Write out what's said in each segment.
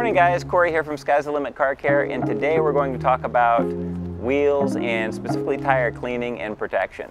Morning guys, Corey here from Sky's the Limit Car Care and today we're going to talk about wheels and specifically tire cleaning and protection.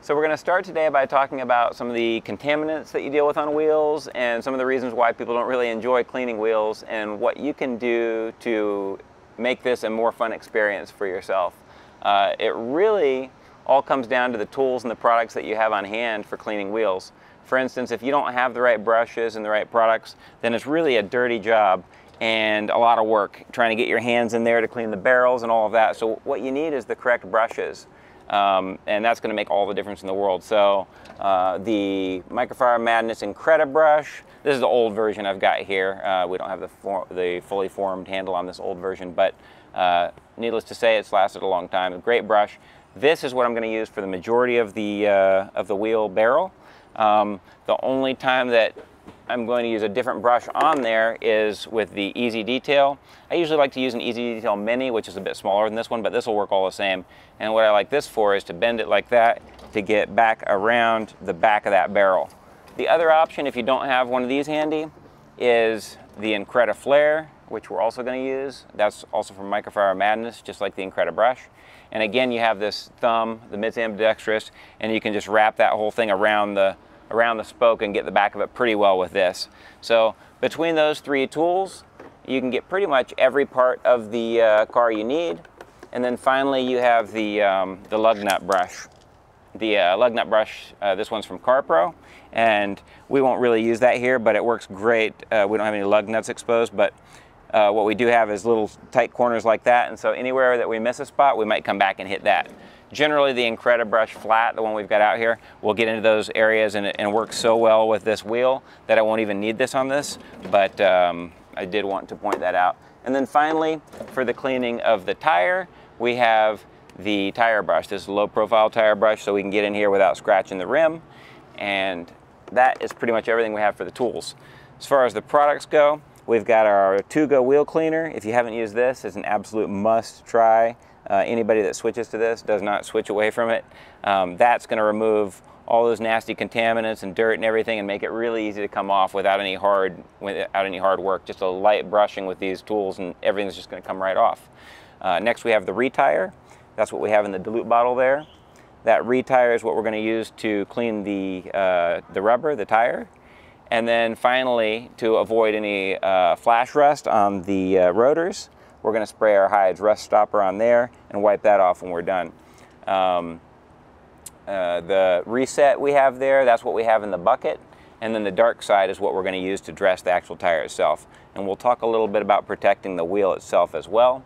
So we're going to start today by talking about some of the contaminants that you deal with on wheels and some of the reasons why people don't really enjoy cleaning wheels and what you can do to make this a more fun experience for yourself. Uh, it really all comes down to the tools and the products that you have on hand for cleaning wheels. For instance, if you don't have the right brushes and the right products, then it's really a dirty job and a lot of work trying to get your hands in there to clean the barrels and all of that. So what you need is the correct brushes. Um, and that's going to make all the difference in the world. So uh, the Microfiber Madness Incredibrush, this is the old version I've got here. Uh, we don't have the, the fully formed handle on this old version, but uh, needless to say, it's lasted a long time. A great brush. This is what I'm going to use for the majority of the, uh, of the wheel barrel. Um, the only time that I'm going to use a different brush on there is with the EZ Detail. I usually like to use an EZ Detail Mini, which is a bit smaller than this one, but this will work all the same. And what I like this for is to bend it like that to get back around the back of that barrel. The other option, if you don't have one of these handy, is the Incrediflare, which we're also going to use. That's also from Microfiber Madness, just like the Incredibrush. And again, you have this thumb, the mids ambidextrous, and you can just wrap that whole thing around the, around the spoke and get the back of it pretty well with this. So between those three tools, you can get pretty much every part of the uh, car you need. And then finally you have the, um, the lug nut brush. The uh, lug nut brush, uh, this one's from CarPro, and we won't really use that here, but it works great. Uh, we don't have any lug nuts exposed, but uh, what we do have is little tight corners like that, and so anywhere that we miss a spot, we might come back and hit that. Generally, the Incredibrush flat, the one we've got out here, will get into those areas and, and works so well with this wheel that I won't even need this on this, but um, I did want to point that out. And then finally, for the cleaning of the tire, we have the tire brush. This is a low profile tire brush so we can get in here without scratching the rim. And that is pretty much everything we have for the tools. As far as the products go, We've got our Tuga wheel cleaner. If you haven't used this, it's an absolute must try. Uh, anybody that switches to this does not switch away from it. Um, that's going to remove all those nasty contaminants and dirt and everything and make it really easy to come off without any hard without any hard work. Just a light brushing with these tools and everything's just going to come right off. Uh, next we have the ReTyre. That's what we have in the dilute bottle there. That ReTyre is what we're going to use to clean the, uh, the rubber, the tire. And then finally, to avoid any uh, flash rust on the uh, rotors, we're going to spray our Hides rust stopper on there and wipe that off when we're done. Um, uh, the reset we have there, that's what we have in the bucket. And then the DarkSide is what we're going to use to dress the actual tire itself. And we'll talk a little bit about protecting the wheel itself as well.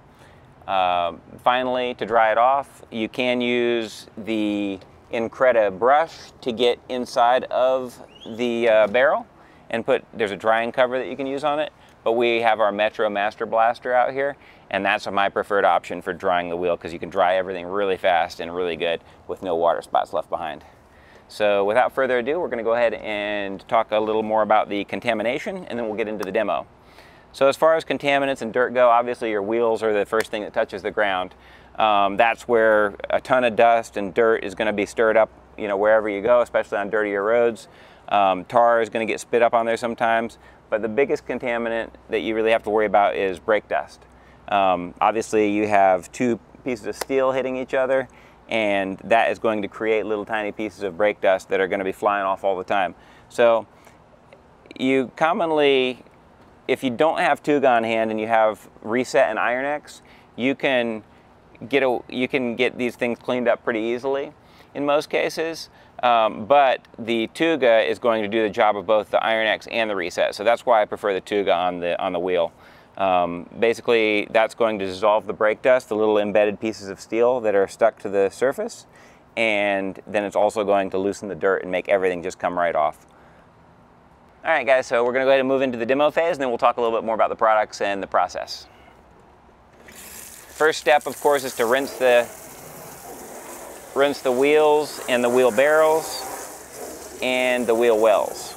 Um, finally, to dry it off, you can use the Incredibrush to get inside of the uh, barrel and put, there's a drying cover that you can use on it, but we have our Metro Master Blaster out here, and that's my preferred option for drying the wheel because you can dry everything really fast and really good with no water spots left behind. So without further ado, we're gonna go ahead and talk a little more about the contamination, and then we'll get into the demo. So as far as contaminants and dirt go, obviously your wheels are the first thing that touches the ground. Um, that's where a ton of dust and dirt is gonna be stirred up you know, wherever you go, especially on dirtier roads. Um, tar is going to get spit up on there sometimes, but the biggest contaminant that you really have to worry about is brake dust. Um, obviously, you have two pieces of steel hitting each other, and that is going to create little tiny pieces of brake dust that are going to be flying off all the time. So you commonly, if you don't have Tuga on hand and you have Reset and Iron-X, you can get a, you can get these things cleaned up pretty easily in most cases. Um, but the Tuga is going to do the job of both the Iron-X and the Reset. So that's why I prefer the Tuga on the, on the wheel. Um, basically, that's going to dissolve the brake dust, the little embedded pieces of steel that are stuck to the surface. And then it's also going to loosen the dirt and make everything just come right off. All right, guys, so we're going to go ahead and move into the demo phase, and then we'll talk a little bit more about the products and the process. First step, of course, is to rinse the rinse the wheels and the wheel barrels and the wheel wells.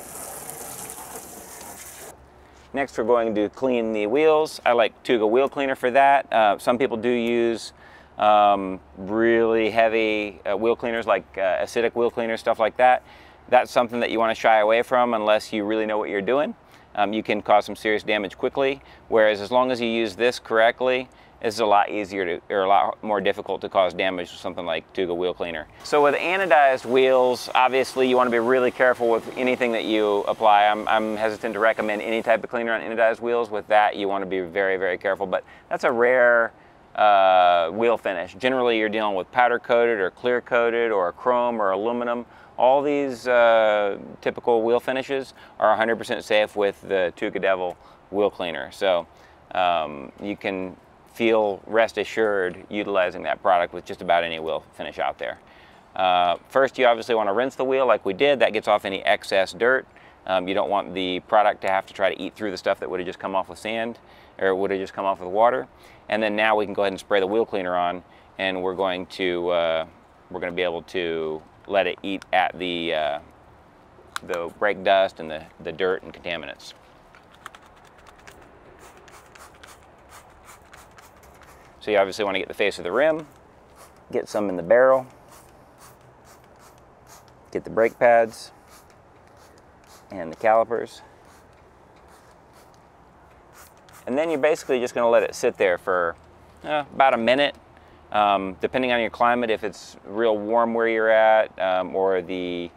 Next we're going to clean the wheels. I like Tuga wheel cleaner for that. Uh, some people do use um, really heavy uh, wheel cleaners like uh, acidic wheel cleaners, stuff like that, that's something that you want to shy away from unless you really know what you're doing. Um, you can cause some serious damage quickly, whereas as long as you use this correctly, it's a lot easier to, or a lot more difficult to cause damage with something like Tuga wheel cleaner. So with anodized wheels, obviously you want to be really careful with anything that you apply. I'm, I'm hesitant to recommend any type of cleaner on anodized wheels. With that, you want to be very, very careful, but that's a rare uh, wheel finish. Generally, you're dealing with powder coated or clear coated or chrome or aluminum. All these uh, typical wheel finishes are 100% safe with the Tuga Devil wheel cleaner. So um, you can feel rest assured utilizing that product with just about any wheel finish out there. Uh, first, you obviously want to rinse the wheel like we did. That gets off any excess dirt. Um, you don't want the product to have to try to eat through the stuff that would have just come off with sand or would have just come off with water. And then now we can go ahead and spray the wheel cleaner on and we're going to, uh, we're going to be able to let it eat at the, uh, the brake dust and the, the dirt and contaminants. So you obviously want to get the face of the rim, get some in the barrel, get the brake pads and the calipers. And then you're basically just going to let it sit there for uh, about a minute. Um, depending on your climate, if it's real warm where you're at um, or the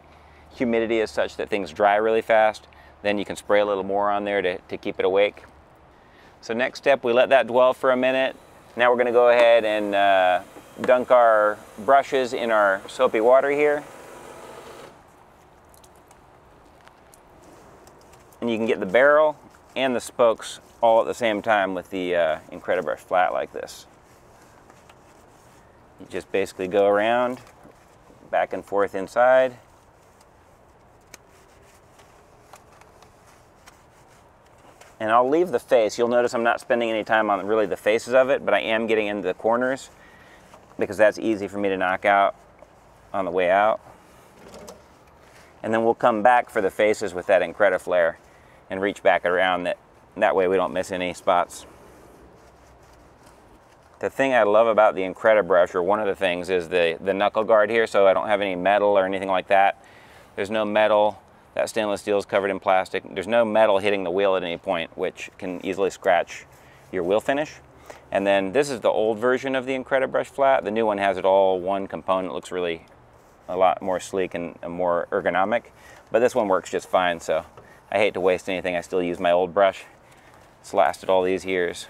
humidity is such that things dry really fast, then you can spray a little more on there to, to keep it awake. So next step, we let that dwell for a minute. Now we're going to go ahead and uh, dunk our brushes in our soapy water here. And you can get the barrel and the spokes all at the same time with the uh, Incredibrush flat like this. You just basically go around, back and forth inside. And I'll leave the face. You'll notice I'm not spending any time on really the faces of it, but I am getting into the corners because that's easy for me to knock out on the way out. And then we'll come back for the faces with that Incrediflare and reach back around that. That way we don't miss any spots. The thing I love about the Incredibrush, or one of the things, is the, the knuckle guard here, so I don't have any metal or anything like that. There's no metal that stainless steel is covered in plastic. There's no metal hitting the wheel at any point, which can easily scratch your wheel finish. And then this is the old version of the Incredibrush flat. The new one has it all one component. It looks really a lot more sleek and more ergonomic. But this one works just fine, so I hate to waste anything. I still use my old brush. It's lasted all these years.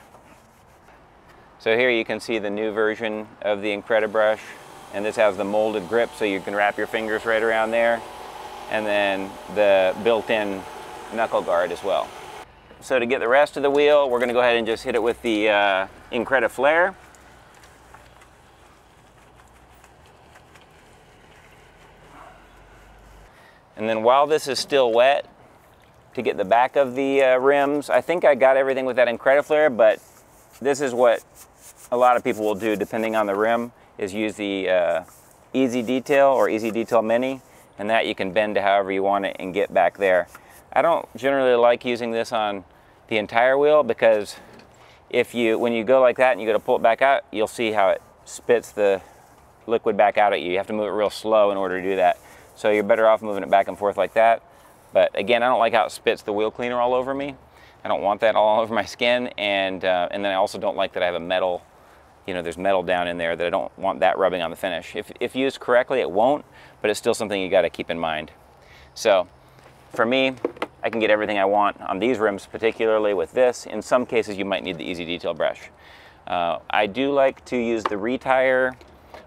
So here you can see the new version of the Incredibrush. And this has the molded grip so you can wrap your fingers right around there and then the built-in knuckle guard as well. So to get the rest of the wheel, we're going to go ahead and just hit it with the uh, Incrediflare. And then while this is still wet, to get the back of the uh, rims, I think I got everything with that Incrediflare, but this is what a lot of people will do depending on the rim, is use the uh, EZ Detail or EZ Detail Mini and that you can bend to however you want it and get back there. I don't generally like using this on the entire wheel because if you, when you go like that and you go to pull it back out, you'll see how it spits the liquid back out at you. You have to move it real slow in order to do that. So you're better off moving it back and forth like that. But again, I don't like how it spits the wheel cleaner all over me. I don't want that all over my skin. And, uh, and then I also don't like that I have a metal you know, there's metal down in there that I don't want that rubbing on the finish. If, if used correctly, it won't, but it's still something you gotta keep in mind. So for me, I can get everything I want on these rims, particularly with this. In some cases, you might need the EZ Detail brush. Uh, I do like to use the ReTyre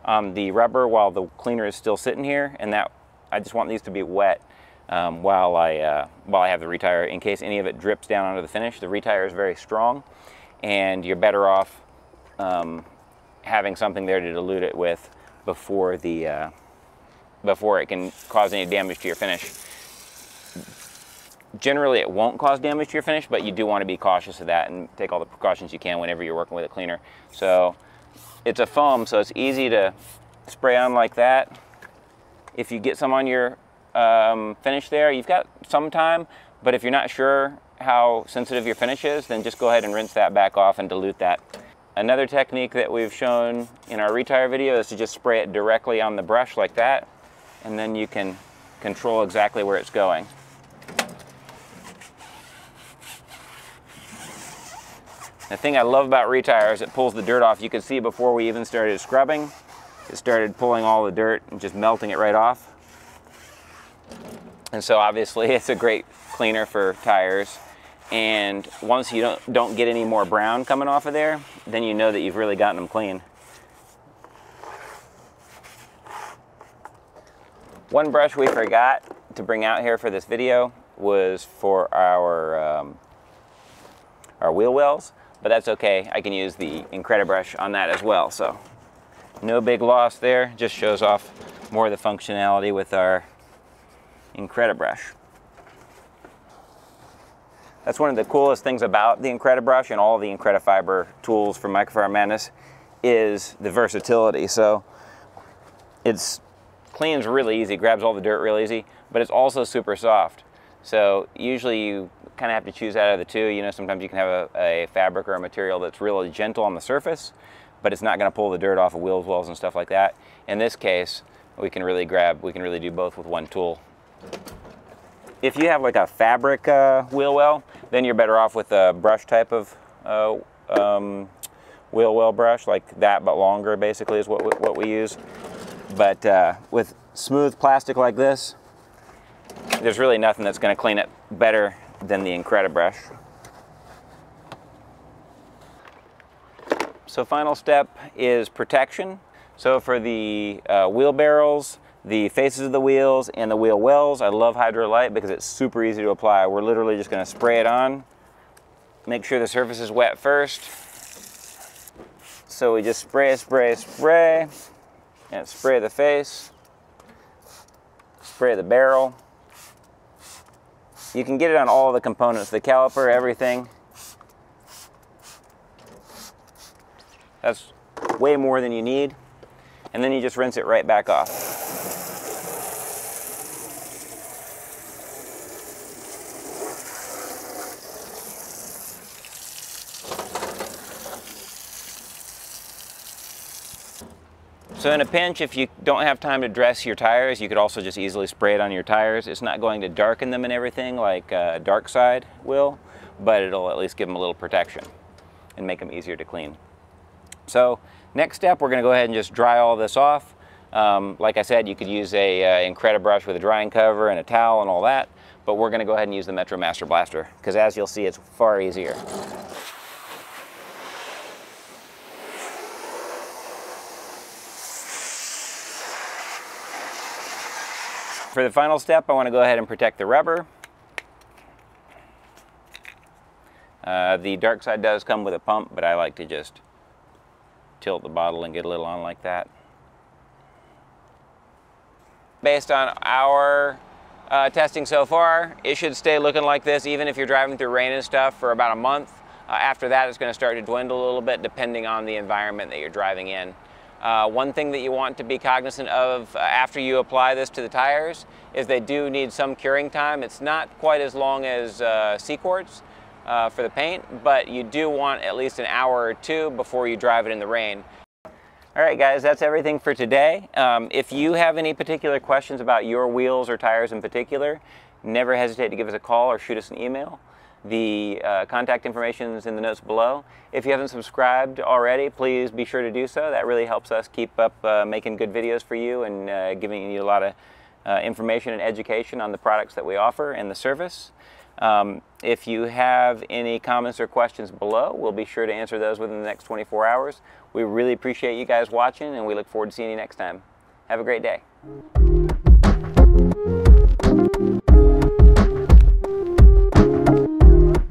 on the rubber while the cleaner is still sitting here, and that I just want these to be wet um, while, I, uh, while I have the ReTyre in case any of it drips down onto the finish. The ReTyre is very strong, and you're better off um, having something there to dilute it with before the uh, before it can cause any damage to your finish. Generally, it won't cause damage to your finish, but you do want to be cautious of that and take all the precautions you can whenever you're working with a cleaner. So it's a foam, so it's easy to spray on like that. If you get some on your um, finish there, you've got some time, but if you're not sure how sensitive your finish is, then just go ahead and rinse that back off and dilute that Another technique that we've shown in our ReTyre video is to just spray it directly on the brush like that, and then you can control exactly where it's going. The thing I love about ReTyre is it pulls the dirt off. You can see before we even started scrubbing, it started pulling all the dirt and just melting it right off. And so obviously it's a great cleaner for tires. And once you don't, don't get any more brown coming off of there, then you know that you've really gotten them clean. One brush we forgot to bring out here for this video was for our, um, our wheel wells, but that's okay. I can use the Incredibrush on that as well. So no big loss there, just shows off more of the functionality with our Incredibrush. That's one of the coolest things about the Incredibrush and all the Incredifiber tools from Microfiber Madness is the versatility. So it's cleans really easy, grabs all the dirt real easy, but it's also super soft. So usually you kind of have to choose out of the two. You know, sometimes you can have a, a fabric or a material that's really gentle on the surface, but it's not going to pull the dirt off of wheels wells and stuff like that. In this case, we can really grab, we can really do both with one tool. If you have like a fabric uh, wheel well, then you're better off with a brush type of uh, um, wheel well brush, like that but longer basically is what we, what we use. But uh, with smooth plastic like this, there's really nothing that's going to clean it better than the Incredibrush. So final step is protection. So for the uh, wheel barrels, the faces of the wheels, and the wheel wells, I love Hydralyte because it's super easy to apply. We're literally just going to spray it on. Make sure the surface is wet first. So we just spray, spray, spray, and spray the face, spray the barrel. You can get it on all the components, the caliper, everything. That's way more than you need. And then you just rinse it right back off. So in a pinch, if you don't have time to dress your tires, you could also just easily spray it on your tires. It's not going to darken them and everything like uh, DarkSide will, but it'll at least give them a little protection and make them easier to clean. So next step, we're gonna go ahead and just dry all this off. Um, like I said, you could use a uh, Incredibrush with a drying cover and a towel and all that, but we're gonna go ahead and use the Metro Master Blaster because as you'll see, it's far easier. For the final step, I want to go ahead and protect the rubber. Uh, the DarkSide does come with a pump, but I like to just tilt the bottle and get a little on like that. Based on our uh, testing so far, it should stay looking like this even if you're driving through rain and stuff for about a month. Uh, after that, it's going to start to dwindle a little bit depending on the environment that you're driving in. Uh, one thing that you want to be cognizant of uh, after you apply this to the tires is they do need some curing time. It's not quite as long as uh, CQuartz uh, for the paint, but you do want at least an hour or two before you drive it in the rain. All right guys, that's everything for today. Um, if you have any particular questions about your wheels or tires in particular, never hesitate to give us a call or shoot us an email. The uh, contact information is in the notes below. If you haven't subscribed already, please be sure to do so. That really helps us keep up uh, making good videos for you and uh, giving you a lot of uh, information and education on the products that we offer and the service. Um, if you have any comments or questions below, we'll be sure to answer those within the next 24 hours. We really appreciate you guys watching and we look forward to seeing you next time. Have a great day.